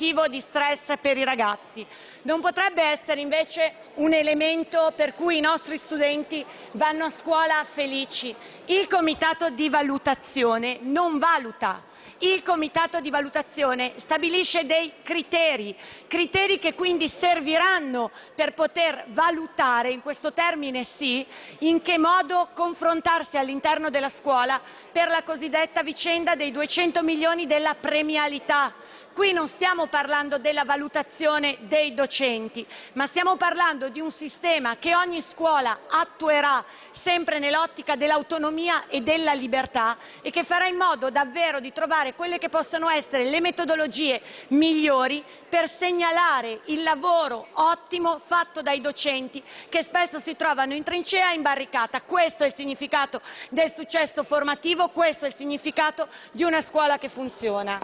motivo di stress per i ragazzi. Non potrebbe essere invece un elemento per cui i nostri studenti vanno a scuola felici. Il comitato di valutazione non valuta, il comitato di valutazione stabilisce dei criteri, criteri che quindi serviranno per poter valutare, in questo termine sì, in che modo confrontarsi all'interno della scuola per la cosiddetta vicenda dei 200 milioni della premialità. Qui non stiamo parlando della valutazione dei docenti, ma stiamo parlando di un sistema che ogni scuola attuerà sempre nell'ottica dell'autonomia e della libertà e che farà in modo davvero di trovare quelle che possono essere le metodologie migliori per segnalare il lavoro ottimo fatto dai docenti che spesso si trovano in trincea e in barricata. Questo è il significato del successo formativo, questo è il significato di una scuola che funziona.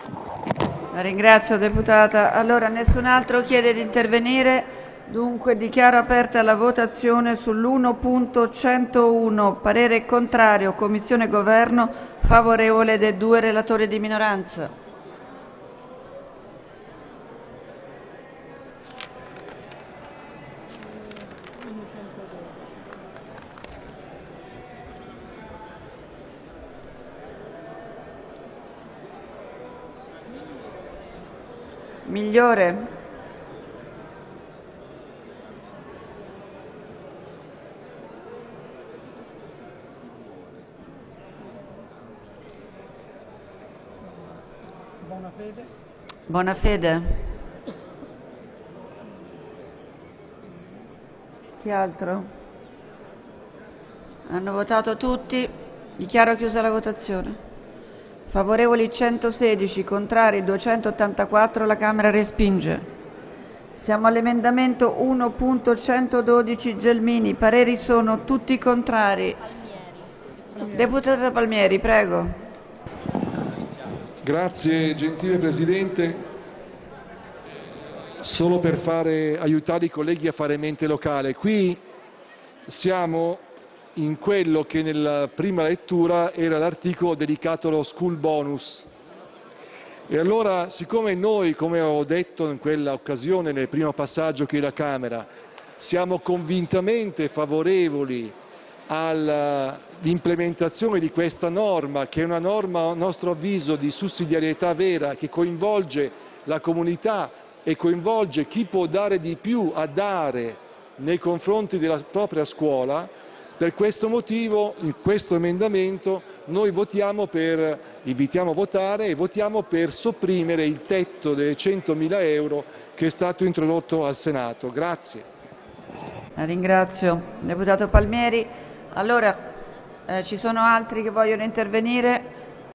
La ringrazio deputata. Allora nessun altro chiede di intervenire? Dunque dichiaro aperta la votazione sull'1.101. Parere contrario, Commissione Governo, favorevole dei due relatori di minoranza. Migliore? Buona fede. Chi altro? Hanno votato tutti. Dichiaro chiusa la votazione. Favorevoli 116, contrari 284, la Camera respinge. Siamo all'emendamento 1.112 Gelmini. Pareri sono tutti contrari. Deputata Palmieri, prego. Grazie gentile Presidente. Solo per fare, aiutare i colleghi a fare mente locale. Qui siamo in quello che nella prima lettura era l'articolo dedicato allo school bonus. E allora, siccome noi, come ho detto in quella occasione nel primo passaggio qui alla Camera, siamo convintamente favorevoli all'implementazione di questa norma, che è una norma a nostro avviso di sussidiarietà vera, che coinvolge la comunità e coinvolge chi può dare di più a dare nei confronti della propria scuola, per questo motivo in questo emendamento noi votiamo per, invitiamo a votare e votiamo per sopprimere il tetto dei 100.000 euro che è stato introdotto al Senato. Grazie. La ringrazio. Deputato Palmieri. Allora, eh, ci sono altri che vogliono intervenire?